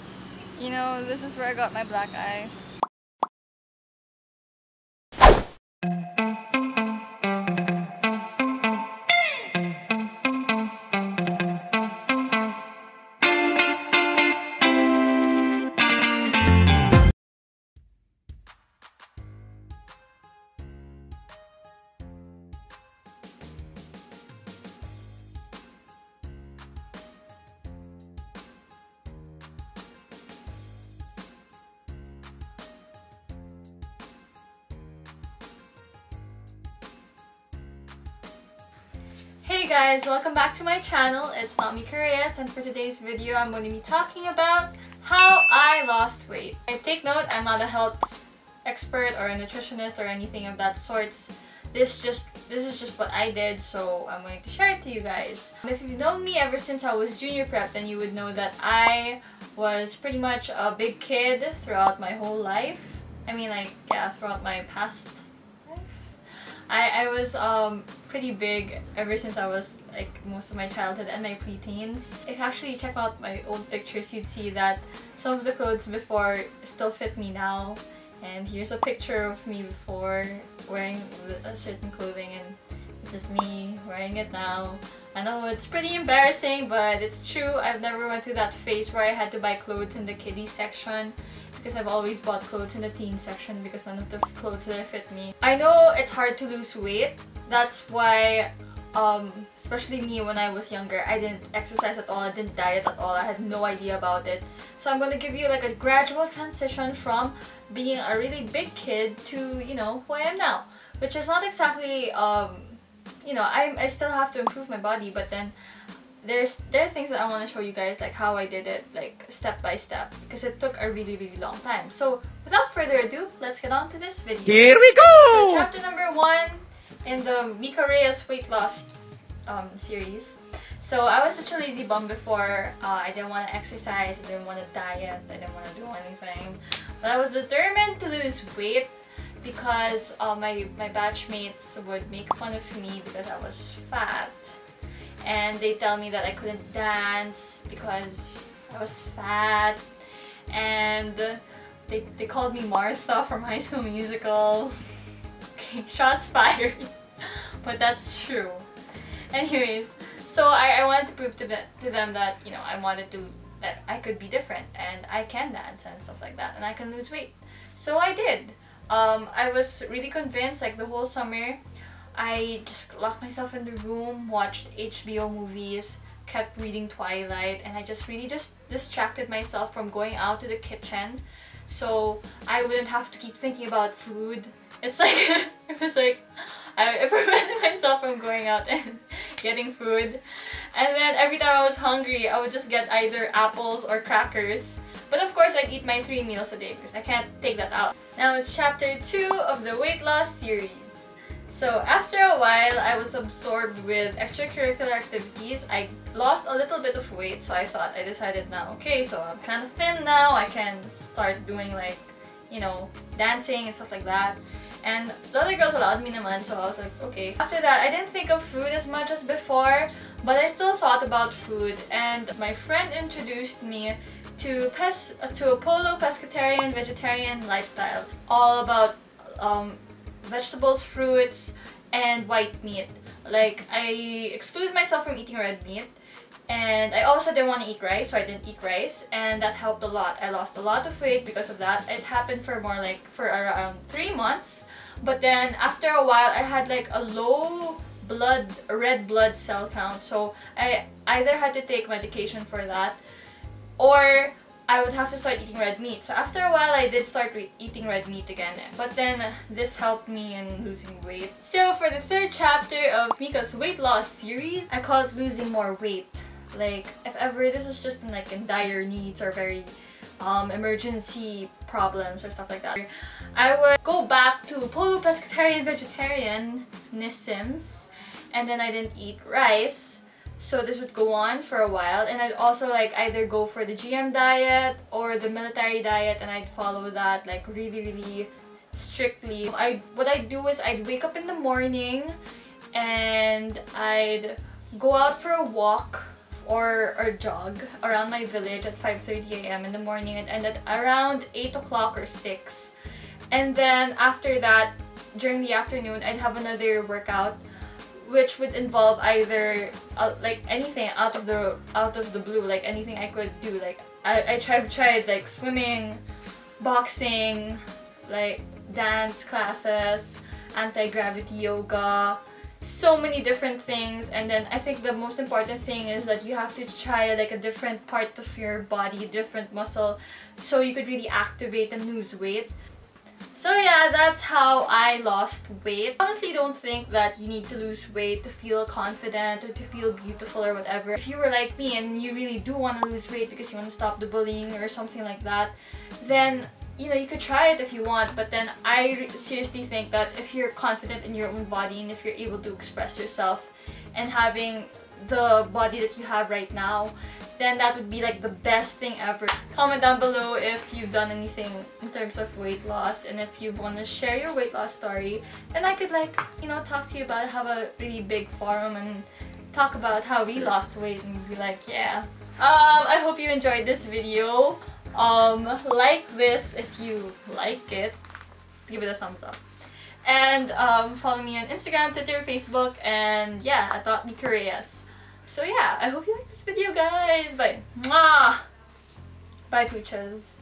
You know, this is where I got my black eye. Guys, welcome back to my channel. It's Not Mika Reyes and for today's video I'm going to be talking about how I lost weight. I take note, I'm not a health expert or a nutritionist or anything of that sorts. This just this is just what I did so I'm going to share it to you guys. If you've known me ever since I was junior prep then you would know that I was pretty much a big kid throughout my whole life. I mean like yeah throughout my past I, I was um, pretty big ever since I was like most of my childhood and my preteens. If you actually check out my old pictures, you'd see that some of the clothes before still fit me now. And here's a picture of me before wearing a certain clothing and this is me wearing it now. I know it's pretty embarrassing but it's true. I've never went through that phase where I had to buy clothes in the kiddie section because I've always bought clothes in the teen section because none of the clothes there fit me. I know it's hard to lose weight. That's why, um, especially me when I was younger, I didn't exercise at all, I didn't diet at all, I had no idea about it. So I'm gonna give you like a gradual transition from being a really big kid to, you know, who I am now. Which is not exactly, um, you know, I, I still have to improve my body, but then there's there are things that I want to show you guys like how I did it like step by step because it took a really really long time. So without further ado, let's get on to this video. Here we go! So chapter number one in the Mika Reyes weight loss um, series. So I was such a lazy bum before. Uh, I didn't want to exercise, I didn't want to diet, I didn't want to do anything. But I was determined to lose weight because uh, my, my batchmates would make fun of me because I was fat and they tell me that I couldn't dance because I was fat and they, they called me Martha from High School Musical. okay, shots fired. but that's true. Anyways, so I, I wanted to prove to, to them that, you know, I wanted to, that I could be different and I can dance and stuff like that and I can lose weight. So I did. Um, I was really convinced like the whole summer I just locked myself in the room, watched HBO movies, kept reading Twilight, and I just really just distracted myself from going out to the kitchen so I wouldn't have to keep thinking about food. It's like, it was like, I prevented myself from going out and getting food. And then every time I was hungry, I would just get either apples or crackers. But of course, I'd eat my three meals a day because I can't take that out. Now it's chapter 2 of the weight loss series. So after a while, I was absorbed with extracurricular activities. I lost a little bit of weight, so I thought, I decided now, okay, so I'm kind of thin now, I can start doing like, you know, dancing and stuff like that. And the other girls allowed me to naman, so I was like, okay. After that, I didn't think of food as much as before, but I still thought about food. And my friend introduced me to, pes to a pollo pescatarian vegetarian lifestyle. All about um, vegetables, fruits, and white meat. Like, I excluded myself from eating red meat. And I also didn't want to eat rice, so I didn't eat rice. And that helped a lot. I lost a lot of weight because of that. It happened for more like, for around 3 months. But then, after a while, I had like a low blood, red blood cell count. So, I either had to take medication for that or I would have to start eating red meat. So after a while, I did start eating red meat again. But then this helped me in losing weight. So for the third chapter of Mika's weight loss series, I call it losing more weight. Like if ever this is just in, like in dire needs or very um, emergency problems or stuff like that. I would go back to Pollo Pescatarian Vegetarian Nissims and then I didn't eat rice so this would go on for a while and I'd also like either go for the GM diet or the military diet and I'd follow that like really really strictly. I What I'd do is I'd wake up in the morning and I'd go out for a walk or, or jog around my village at 5.30 a.m. in the morning and end at around 8 o'clock or 6. And then after that, during the afternoon, I'd have another workout which would involve either uh, like anything out of the out of the blue like anything I could do. Like I, I tried tried like swimming boxing like dance classes anti-gravity yoga so many different things. And then I think the most important thing is that you have to try like a different part of your body different muscle so you could really activate and lose weight so yeah, that's how I lost weight. Honestly don't think that you need to lose weight to feel confident or to feel beautiful or whatever. If you were like me and you really do want to lose weight because you want to stop the bullying or something like that, then you know, you could try it if you want, but then I seriously think that if you're confident in your own body and if you're able to express yourself and having the body that you have right now, then that would be like the best thing ever. Comment down below if you've done anything in terms of weight loss and if you want to share your weight loss story, then I could like, you know, talk to you about it, have a really big forum and talk about how we lost weight and be like, yeah. Um, I hope you enjoyed this video. Um, like this if you like it. Give it a thumbs up. And um, follow me on Instagram, Twitter, Facebook, and yeah, I thought be curious. So yeah, I hope you like this video, guys. Bye. Mwah! Bye, pooches.